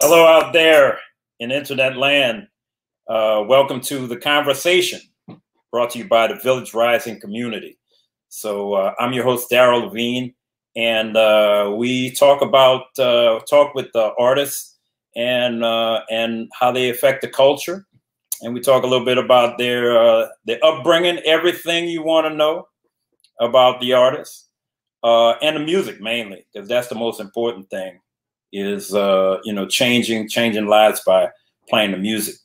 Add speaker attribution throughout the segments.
Speaker 1: Hello out there in internet land. Uh, welcome to the conversation brought to you by the Village Rising community. So uh, I'm your host, Darrell Lavigne, and uh, we talk about uh, talk with the artists and uh, and how they affect the culture, and we talk a little bit about their uh, their upbringing, everything you want to know about the artists, and the music mainly, because that's the most important thing is uh, you know changing changing lives by playing the music.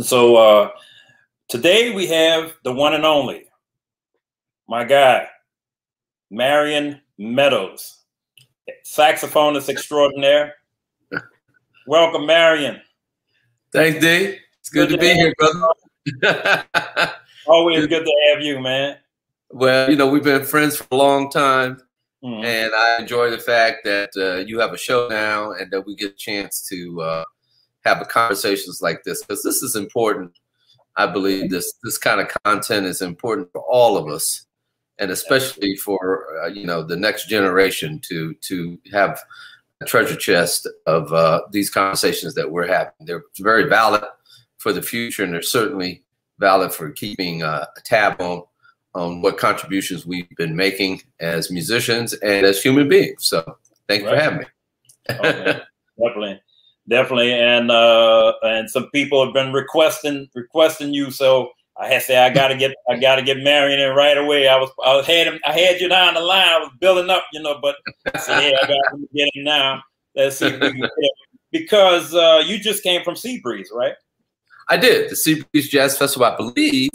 Speaker 1: So uh, today we have the one and only, my guy, Marion Meadows, saxophonist extraordinaire. Welcome, Marion.
Speaker 2: Thanks, D. It's good, good to, to be here, brother.
Speaker 1: Always good to have you, man.
Speaker 2: Well, you know, we've been friends for a long time. Mm-hmm. And I enjoy the fact that uh, you have a show now and that we get a chance to uh, have conversations like this because this is important. I believe this this kind of content is important for all of us, and especially for uh, you know the next generation to to have treasure chest of uh, these conversations that we're having. They're very valid for the future, and they're certainly valid for keeping uh, a tab on on what contributions we've been making as musicians and as human beings. So thank you right. for having me.
Speaker 1: oh, definitely, definitely, and uh, and some people have been requesting requesting you. So I had to say I gotta get I gotta get Marion in right away. I was I had him I had you down the line. I was building up, you know, but I said, yeah, I gotta get him now. Let's see because uh, you just came from Seabreeze, right?
Speaker 2: I did the Seabreeze Jazz Festival, I believe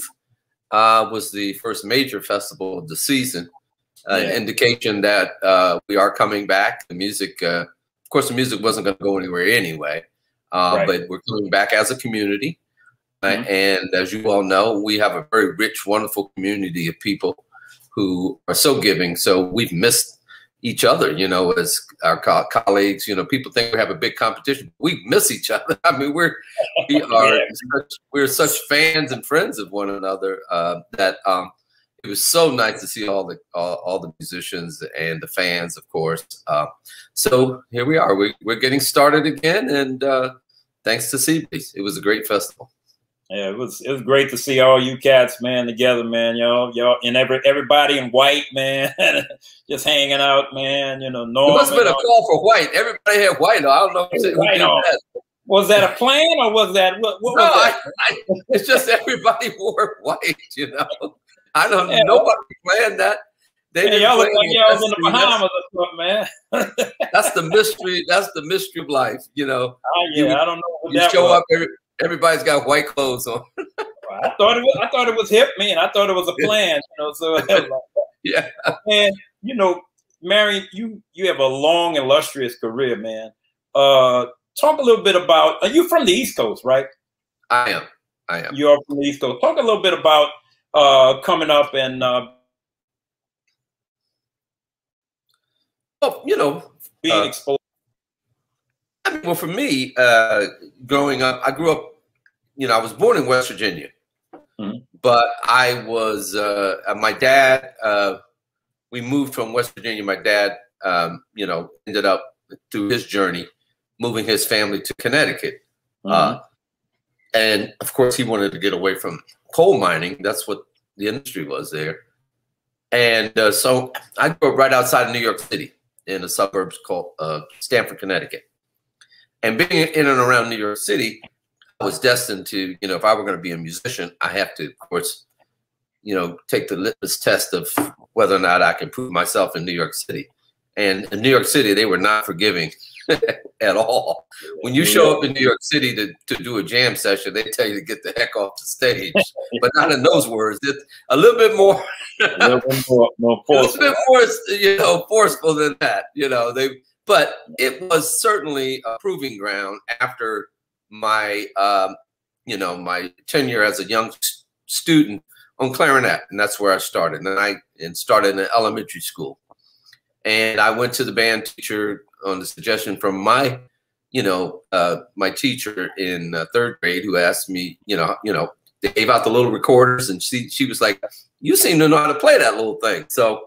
Speaker 2: uh, was the first major festival of the season. Uh, yeah. indication that uh, we are coming back. The music, uh, of course, the music wasn't going to go anywhere anyway, uh, right. but we're coming back as a community. Mm-hmm. and as you all know, we have a very rich, wonderful community of people who are so giving. So we've missed each other, you know, as our co colleagues. You know, people think we have a big competition. We miss each other. I mean, we're we are yeah. such, we're such fans and friends of one another uh, that um, it was so nice to see all the all, all the musicians and the fans, of course. Uh, so here we are. We, we're getting started again, and uh, thanks to Seabreeze, it was a great festival.
Speaker 1: Yeah, it was it was great to see all you cats, man, together, man. Y'all, y'all, and every everybody in white, man, just hanging out, man. You know,
Speaker 2: Norman, it must have been a call for white. Everybody had white. I don't know. If white
Speaker 1: that. Was that a plan or was that what? what
Speaker 2: no,
Speaker 1: was
Speaker 2: that? I, I, it's just everybody wore white. You know, I don't. Yeah, nobody planned that.
Speaker 1: They hey, y'all look like y'all was in the Bahamas or something, man.
Speaker 2: that's the mystery. That's the mystery of life. You know.
Speaker 1: Oh yeah, you, I don't know.
Speaker 2: you show was. up every everybody's got white clothes on.
Speaker 1: I thought it was I thought it was hip, man. I thought it was a plan, you know. So
Speaker 2: yeah,
Speaker 1: and you know, Mary, you you have a long, illustrious career, man. Uh, talk a little bit about. Are you from the East Coast, right?
Speaker 2: I am. I am.
Speaker 1: You are from the East Coast. Talk a little bit about uh, coming up and. Uh,
Speaker 2: well, you know,
Speaker 1: being uh, exposed
Speaker 2: I mean, well, for me, uh, growing up, I grew up. You know, I was born in West Virginia, mm-hmm. but I was uh, uh, my dad. Uh, we moved from West Virginia. My dad, um, you know, ended up through his journey moving his family to Connecticut, uh, mm-hmm. and of course, he wanted to get away from coal mining. That's what the industry was there, and uh, so I grew up right outside of New York City in the suburbs called Stamford, Connecticut and being in and around New York City, was destined to, you know, if I were going to be a musician, I have to, of course, you know, take the litmus test of whether or not I can prove myself in New York City. And in New York City, they were not forgiving at all. When you show up in New York City to, to do a jam session, they tell you to get the heck off the stage, but not in those words. It's a little bit more, a little bit more, more forceful. a little bit more, you know, forceful than that. You know, they but it was certainly a proving ground after my, um, you know, my tenure as a young student on clarinet, and that's where I started. And I and started in elementary school, and I went to the band teacher on the suggestion from my you know, uh, my teacher in uh, third grade who asked me, you know, you know, they gave out the little recorders, and she she was like, "You seem to know how to play that little thing." So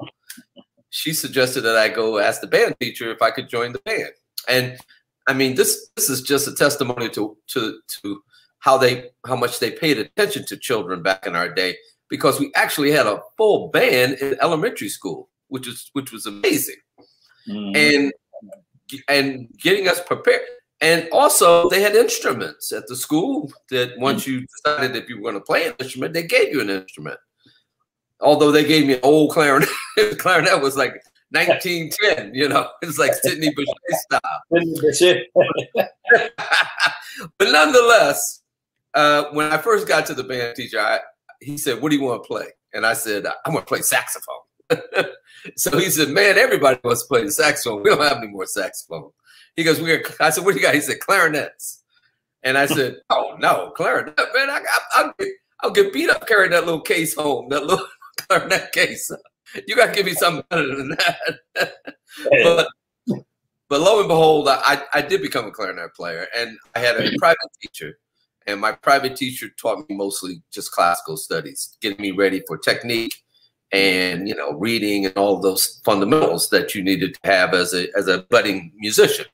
Speaker 2: she suggested that I go ask the band teacher if I could join the band. And I mean, this this is just a testimony to to to how they how much they paid attention to children back in our day because we actually had a full band in elementary school, which is which was amazing. Mm. And and getting us prepared. And also, they had instruments at the school that once you decided if you were going to play an instrument, they gave you an instrument. Although they gave me an old clarinet, clarinet was like 1910, you know, it's like Sidney Bechet style. but nonetheless, uh, when I first got to the band teacher, I, he said, What do you want to play? And I said, I want to play saxophone. so he said, Man, everybody wants to play the saxophone. We don't have any more saxophone. He goes, We're I said, What do you got? He said, Clarinets. And I said, Oh no, clarinet, man. I, I, will get, I'll get beat up carrying that little case home, that little clarinet case. You got to give me something better than that. but but lo and behold, I, I did become a clarinet player, and I had a private teacher. And my private teacher taught me mostly just classical studies, getting me ready for technique and you know reading and all those fundamentals that you needed to have as a as a budding musician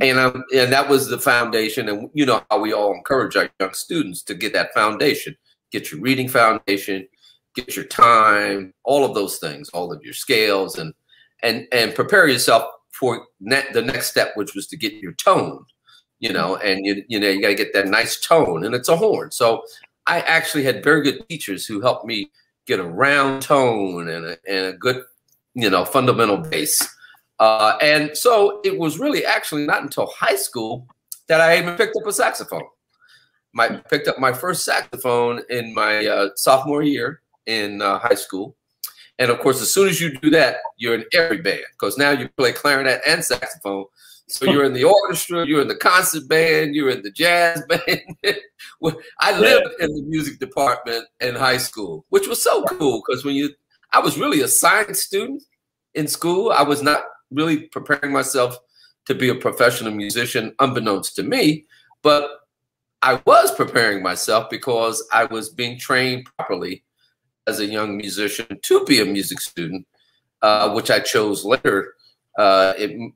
Speaker 2: and um, and that was the foundation and you know how we all encourage our young students to get that foundation get your reading foundation get your time all of those things all of your scales and and and prepare yourself for ne- the next step which was to get your tone you know and you you know you got to get that nice tone and it's a horn so i actually had very good teachers who helped me get a round tone and a, and a good, you know, fundamental bass. Uh, and so it was really actually not until high school that I even picked up a saxophone. My picked up my first saxophone in my uh, sophomore year in uh, high school. And of course, as soon as you do that, you're in every band because now you play clarinet and saxophone. So you're in the orchestra, you're in the concert band, you're in the jazz band. I lived in the music department in high school, which was so cool because when you, I was really a science student in school. I was not really preparing myself to be a professional musician, unbeknownst to me, but I was preparing myself because I was being trained properly as a young musician to be a music student, uh, which I chose later. Uh, it,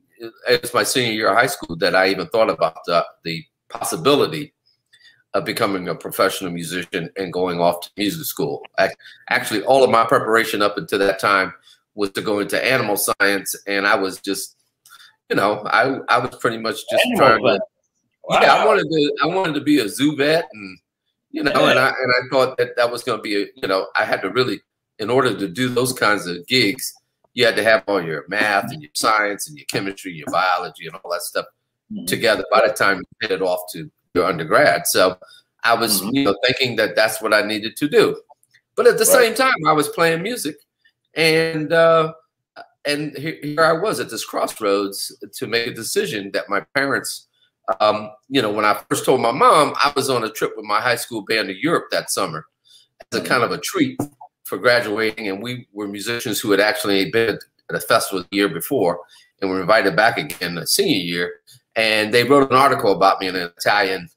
Speaker 2: was my senior year of high school that I even thought about the, the possibility of becoming a professional musician and going off to music school. I, actually, all of my preparation up until that time was to go into animal science, and I was just, you know, I I was pretty much just animal trying to. Wow. Yeah, I wanted to. I wanted to be a zoo vet, and you know, and I and I thought that that was going to be a. You know, I had to really, in order to do those kinds of gigs, you had to have all your math and your science and your chemistry, your biology, and all that stuff mm-hmm. together by the time you headed off to your undergrad. So I was, mm-hmm. you know, thinking that that's what I needed to do. But at the right. same time, I was playing music, and uh, and here, here, I was at this crossroads to make a decision that my parents, um, you know, when I first told my mom, I was on a trip with my high school band to Europe that summer as a kind of a treat for graduating, and we were musicians who had actually been at a festival the year before, and were invited back again the senior year. And they wrote an article about me in an Italian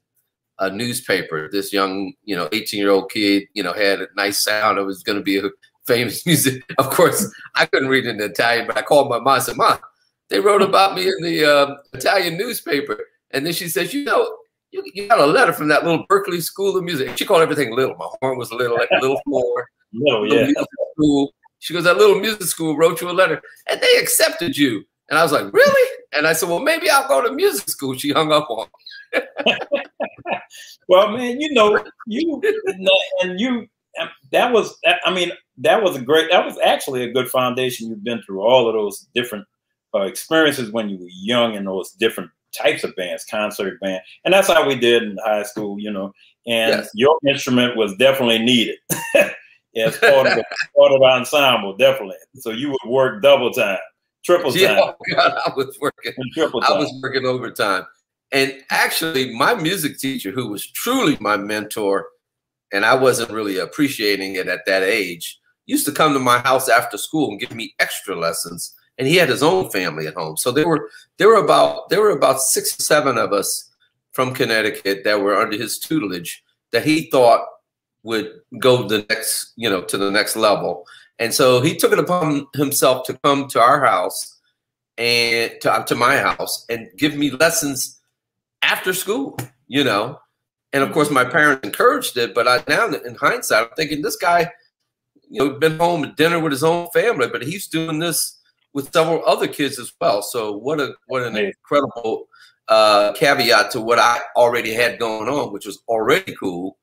Speaker 2: uh, newspaper. This young, you know, 18 year old kid, you know, had a nice sound. It was going to be a famous music. Of course, I couldn't read in Italian, but I called my mom and said, Mom, they wrote about me in the uh, Italian newspaper. And then she says, You know, you, you, got a letter from that little Berklee School of Music. She called everything little. My horn was little, like a little floor.
Speaker 1: No, yeah.
Speaker 2: School. She goes, that little music school wrote you a letter and they accepted you. And I was like, really? And I said, well, maybe I'll go to music school. She hung up on me.
Speaker 1: well, man, you know, you and you, that was, I mean, that was a great, that was actually a good foundation. You've been through all of those different uh, experiences when you were young in those different types of bands, concert band. And that's how we did in high school, you know. And yes. your instrument was definitely needed. as part of the, part of ensemble, definitely. So you would work double time, triple time. Yeah,
Speaker 2: God, I was working triple time. I was working overtime. And actually, my music teacher, who was truly my mentor, and I wasn't really appreciating it at that age, used to come to my house after school and give me extra lessons and he had his own family at home. So there were there were about there were about six or seven of us from Connecticut that were under his tutelage that he thought would go the next you know to the next level. And so he took it upon himself to come to our house and to, uh, to my house and give me lessons after school, you know. And of course, my parents encouraged it, but I now in hindsight, I'm thinking this guy, you know, been home at dinner with his own family, but he's doing this with several other kids as well. So what a what an incredible uh, caveat to what I already had going on, which was already cool,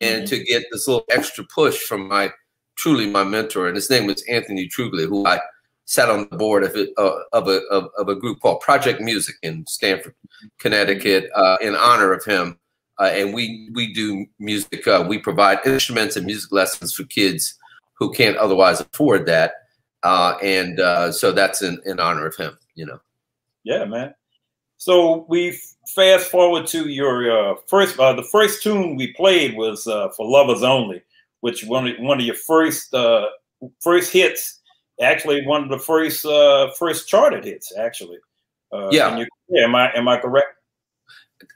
Speaker 2: and mm -hmm. to get this little extra push from my truly my mentor, and his name was Anthony Truglia, who I sat on the board of, it, uh, of, a, of, of, a group called Project Music in Stamford, Connecticut, uh, in honor of him. Uh, and we we do music. Uh, we provide instruments and music lessons for kids who can't otherwise afford that. Uh, and uh, so that's in, in honor of him. You know.
Speaker 1: Yeah, man. So we fast forward to your uh, first. uh, the first tune we played was uh, for "Lovers Only," which one one of your first uh, first hits actually one of the first uh, first charted hits. Actually,
Speaker 2: uh, yeah.
Speaker 1: You, yeah. Am I am I correct?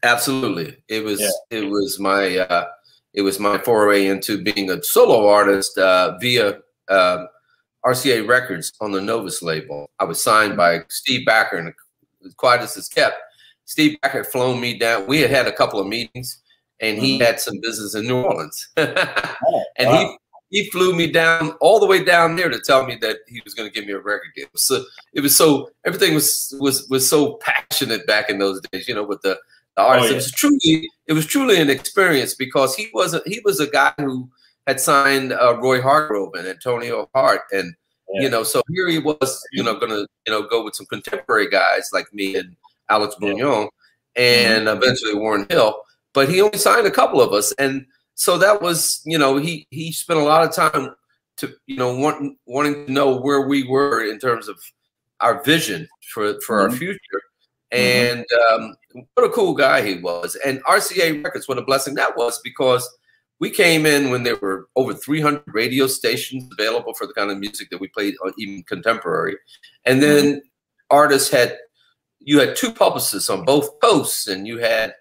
Speaker 2: Absolutely. It was yeah. it was my uh, it was my foray into being a solo artist uh, via um, RCA Records on the Novus label. I was signed by Steve Backer, and as quiet as it's kept, Steve Backer had flown me down. We had had a couple of meetings, and he mm -hmm. had some business in New Orleans, oh, and wow. he he flew me down all the way down there to tell me that he was going to give me a record deal. So it was so everything was was was so passionate back in those days, you know, with the, the artists. Oh, yeah. It was truly it was truly an experience because he wasn't he was a guy who had signed uh, Roy Hargrove and Antonio Hart and yeah. you know so here he was you know going to you know go with some contemporary guys like me and Alex Bugnon and mm-hmm. eventually Warren Hill but he only signed a couple of us and so that was you know he he spent a lot of time to you know wanting wanting to know where we were in terms of our vision for for mm-hmm. our future mm-hmm. and um, what a cool guy he was and rca records what a blessing that was because we came in when there were over 300 radio stations available for the kind of music that we played uh, even contemporary and then mm-hmm. artists had you had two publicists on both posts, and you had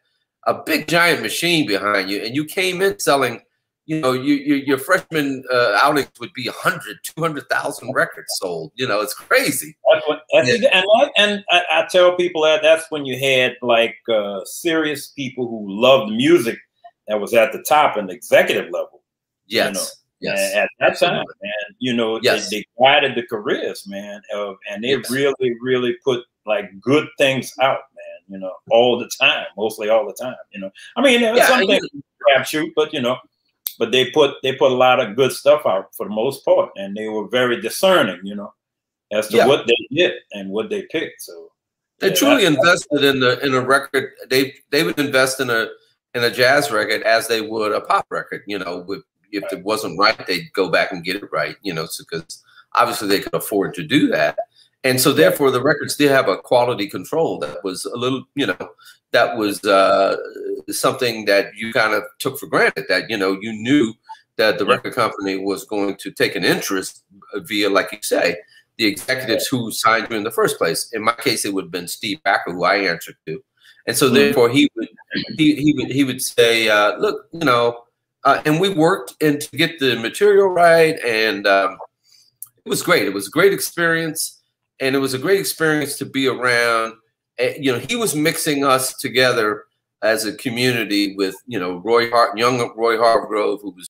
Speaker 2: a big giant machine behind you, and you came in selling, you know, you, you your freshman uh, outings would be 100, 200,000 records sold. You know, it's crazy.
Speaker 1: That's what, that's yeah. and and I, I, tell people that that's when you had like uh, serious people who loved music that was at the top and the executive level.
Speaker 2: Yes. You know? Yes.
Speaker 1: at that Absolutely. time, man, you know, yes. they, they guided the careers, man, of, and they yes. really, really put like good things out, man, you know, all the time, mostly all the time, you know. I mean, yeah, something crapshoot, but you know, but they put they put a lot of good stuff out for the most part, and they were very discerning, you know, as to yeah. what they did and what they picked. So
Speaker 2: they yeah, truly invested in the in a record. They they would invest in a in a jazz record as they would a pop record. You know, with, if it wasn't right, they'd go back and get it right. You know, because obviously they could afford to do that. And so therefore the records did have a quality control that was a little, you know, that was uh, something that you kind of took for granted that, you know, you knew that the record company was going to take an interest via, like you say, the executives who signed you in the first place. In my case, it would have been Steve Backer, who I answered to. And so mm-hmm. therefore he would he, he would he would say, uh, look, you know, uh, and we worked and to get the material right, and um, it was great. It was a great experience and it was a great experience to be around. Eh, you know, he was mixing us together as a community with you know Roy Hart, young Roy Hargrove, who was